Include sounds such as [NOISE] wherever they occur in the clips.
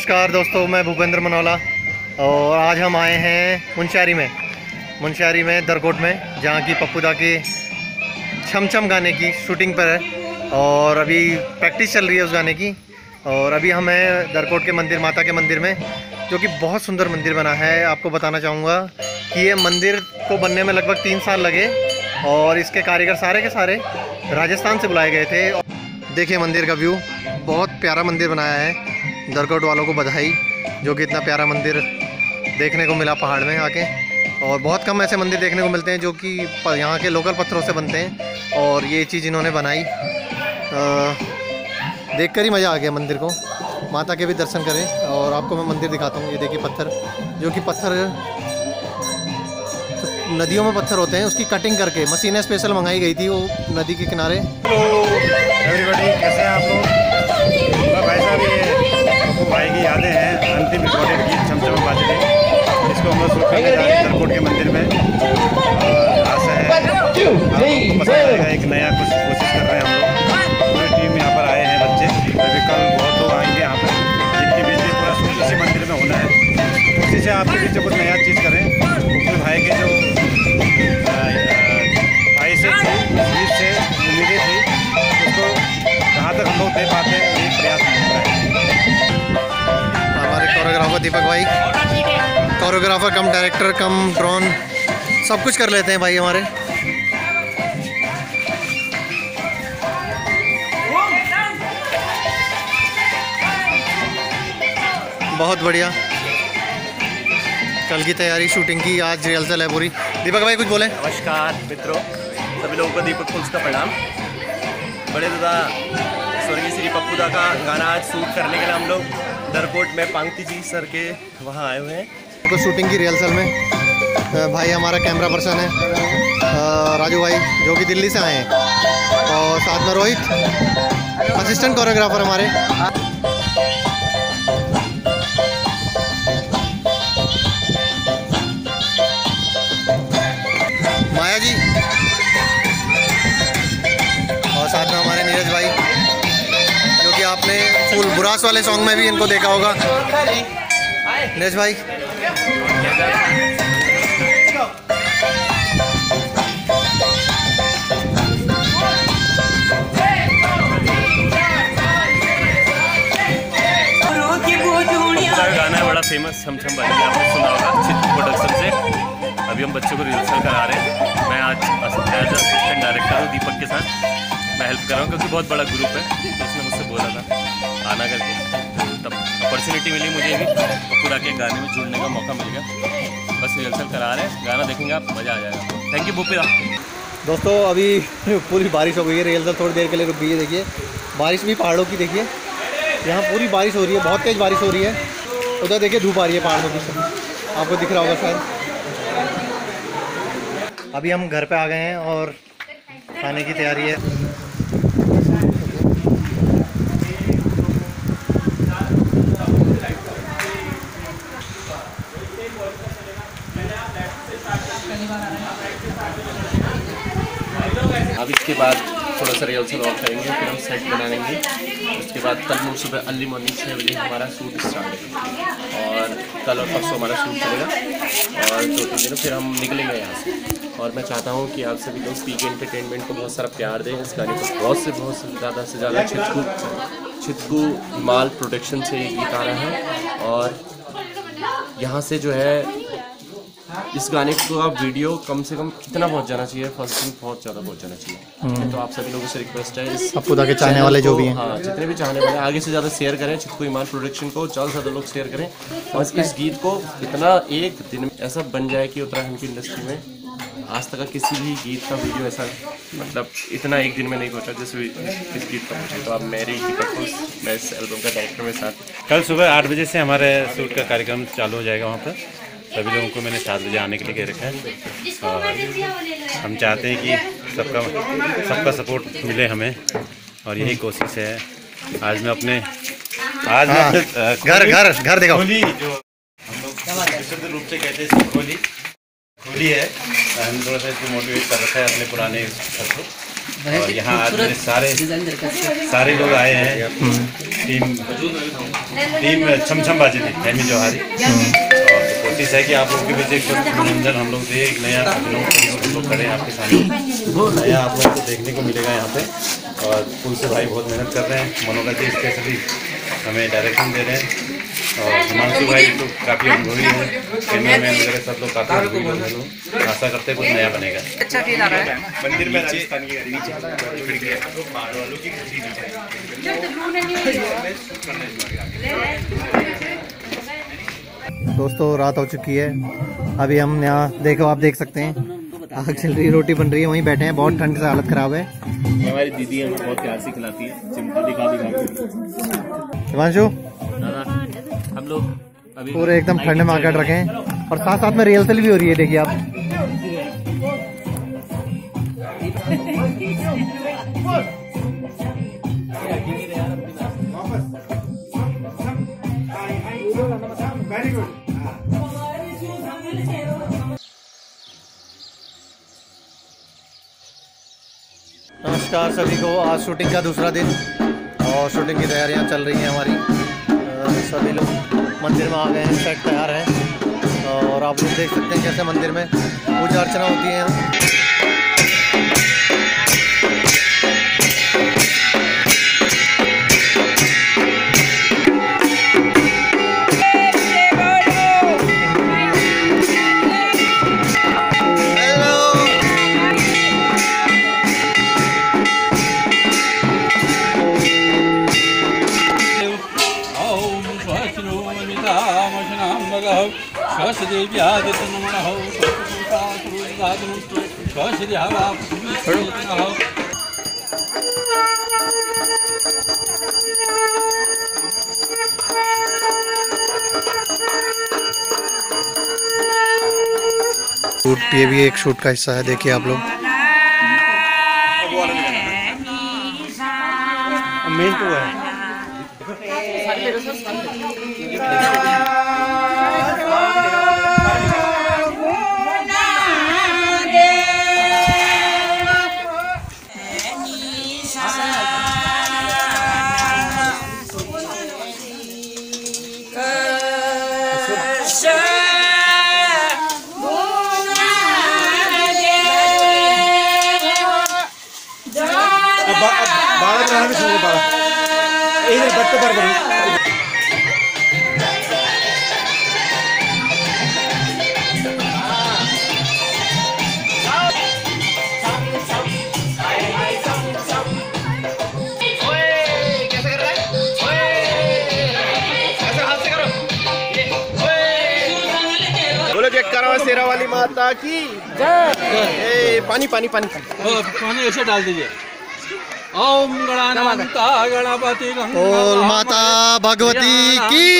नमस्कार दोस्तों, मैं भूपेंद्र मनौला और आज हम आए हैं मुंशियारी में। मुंशियारी में, दरकोट में, जहाँ की पप्पूदा के छम छम गाने की शूटिंग पर है और अभी प्रैक्टिस चल रही है उस गाने की। और अभी हम हैं दरकोट के मंदिर, माता के मंदिर में, जो कि बहुत सुंदर मंदिर बना है। आपको बताना चाहूँगा कि ये मंदिर को बनने में लगभग तीन साल लगे और इसके कारीगर सारे के सारे राजस्थान से बुलाए गए थे। देखिए मंदिर का व्यू बहुत प्यारा मंदिर बनाया है। दरकोट वालों को बधाई जो कि इतना प्यारा मंदिर देखने को मिला पहाड़ में आके। और बहुत कम ऐसे मंदिर देखने को मिलते हैं जो कि यहाँ के लोकल पत्थरों से बनते हैं। और ये चीज़ इन्होंने बनाई। देख कर ही मज़ा आ गया मंदिर को। माता के भी दर्शन करें। और आपको मैं मंदिर दिखाता हूँ। ये देखिए पत्थर जो कि पत्थर नदियों में पत्थर होते हैं। उसकी कटिंग करके मशीनें स्पेशल मंगाई गई थी वो नदी के किनारे। हेलो एवरीबॉडी कैसे हैं आप लोग? भाई साहब ये भाई की यादें हैं। अंतिम रिकॉर्डेड गीत चमचम बाजरे इसको हम लोग शूट करने जा रहे हैं दरकोट के मंदिर में आशा है आपको पसंद आएगा एक नया कुछ कोशिश कर रहे हैं हम लोग। पूरी टीम यहाँ पर आए हैं बच्चे। अभी कल बहुत लोग आएँगे यहाँ पर। जिनके बीच पूरा शूट इसी मंदिर में होना है। उसी से आपके बीच कुछ दीपक भाई। Choreographer cum director cum drone सब कुछ कर लेते हैं भाई हमारे। बहुत बढ़िया। कल की तैयारी शूटिंग की, आज रिहर्सल है पूरी। दीपक भाई कुछ बोले? नमस्कार, मित्रों। सभी लोगों को दीपक फुल्स का प्रणाम। बड़े दादा स्वर्गीय श्री पप्पूदा का गाना आज शूट करने के लिए हम लोग दरकोट में पांगती जी सर के वहाँ आए हुए हैं। तो शूटिंग की रिहर्सल में भाई हमारा कैमरा पर्सन है राजू भाई, जो कि दिल्ली से आए हैं। और साथ में रोहित असिस्टेंट कोरियोग्राफर हमारे। बुरास वाले सॉन्ग में भी इनको देखा होगा। नीरज भाई। गाना है बड़ा फ़ेमस छम छम बाजी आपने सुना होगा चित्र प्रोडक्शन से अभी हम बच्चों को रिहर्सल करा रहे हैं। मैं आज एज असिस्टेंट डायरेक्टर हूँ दीपक के साथ। मैं हेल्प कर रहा हूँ, क्योंकि बहुत बड़ा ग्रुप है तो उसने मुझसे बोला था। आना करके। तब अपॉर्चुनिटी मिली मुझे भी। पूरा के गाने में जुड़ने का मौका मिल गया। बस रिहर्सल करा रहे हैं। गाना देखेंगे आप, मज़ा आ जाएगा थैंक यू बुपेदा दोस्तों, अभी पूरी बारिश हो गई है। रिहर्सल थोड़ी देर के लिए रुक गई है, देखिए। बारिश भी पहाड़ों की, देखिए। यहाँ पूरी बारिश हो रही है। बहुत तेज़ बारिश हो रही है। उधर देखिए धूप आ रही है पहाड़ों की। आपको दिख रहा होगा शायद। अभी हम घर पे आ गए हैं और खाने की तैयारी है। इसके बाद थोड़ा सा रिहर्सल और करेंगे, फिर हम सेट बना लेंगे उसके बाद कल वो सुबह अर्ली मॉर्निंग छः बजे हमारा शूट स्टार्ट होगा और कल और परसों हमारा शूट चलेगा। और दो तीन दिन फिर हम निकलेंगे यहाँ से। और मैं चाहता हूँ कि आप सभी लोग पी के एंटरटेनमेंट को बहुत सारा प्यार दें। इस गाने को बहुत से, बहुत ज़्यादा से ज़्यादा छिटकू छिटकू माल प्रोडक्शन से ये गीत आ रहा है। और यहाँ से जो है इस गाने को आप वीडियो कम से कम कितना पहुँच जाना चाहिए? फ़र्स्ट दिन बहुत ज़्यादा पहुँच जाना चाहिए। तो आप सभी लोगों से रिक्वेस्ट है इस पप्पूदा के चाहने वाले जो भी हैं। हाँ जितने भी चाहने वाले आगे से ज़्यादा शेयर करें चित्कू ईमान प्रोडक्शन को ज़्यादा से ज़्यादा लोग शेयर करें। और इस गीत को इतना एक दिन में ऐसा बन जाए कि उत्तराखंड की इंडस्ट्री में आज तक का किसी भी गीत का वीडियो ऐसा मतलब इतना एक दिन में नहीं पहुँचा जैसे इस गीत का पहुँचे। तो आप मेरी मैं इस एल्बम का डायरेक्टर में साथ कल सुबह आठ बजे से हमारे शूट का कार्यक्रम चालू हो जाएगा वहाँ पर। सभी लोगों को मैंने सात बजे आने के लिए कह रखा है। और हम चाहते हैं कि सबका सबका सपोर्ट मिले हमें और यही कोशिश है। आज मैं अपने आज मैं हाँ, घर घर घर दिखाओ होली जो हम लोग रूप से कहते हैं होली होली है। हम थोड़ा सा इसको मोटिवेट कर रखा है अपने पुराने घर को। और यहाँ आज मेरे सारे सारे लोग आए हैं। टीम टीम छमछम बाजी थी हेमी जौहरी और कोशिश है कि आप लोगों के बीच एक मनोरंजन हम लोग दे एक नया हम लोग करें आपके सामने। नया आप लोगों को देखने को मिलेगा यहाँ पे। और फुल से भाई बहुत मेहनत कर रहे हैं। मनोगा जी स्पेशली हमें डायरेक्शन दे रहे हैं। और हिमांशु भाई तो काफ़ी अनुभवी हैं। कैमरा मैन वगैरह सब लोग काफ़ी अनुभवी लोग हैं लोग आशा करते हैं कुछ नया बनेगा। अच्छा फील आ रहा है। मंदिर में राजस्थान की दोस्तों रात हो चुकी है। अभी हम यहाँ देखो आप देख सकते हैं। आग चल रही रोटी बन रही है वहीं बैठे हैं। बहुत ठंड से हालत खराब है। हमारी दीदी हमें बहुत प्यार से खिलाती है। चिमटा दिखा दिखा हिमांशु? हम लोग अभी पूरे एकदम ठंड में आकर रखे हैं। और साथ साथ में रिहर्सल भी हो रही है देखिए आप। [LAUGHS] [LAUGHS] नमस्कार सभी को। आज शूटिंग का दूसरा दिन और शूटिंग की तैयारियाँ चल रही हैं हमारी। सभी लोग मंदिर में आ गए हैं सेट तैयार हैं। और आप लोग देख सकते हैं कैसे मंदिर में पूजा अर्चना होती है यहाँ। ये भी एक शूट का हिस्सा है देखिए आप लोग। मेन तो है। शुरू वाली माता की। जय। पानी पानी पानी। और पानी ऐसे डाल दीजिए। ओम गणपति ओम माता भगवती की।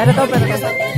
Era todo, pero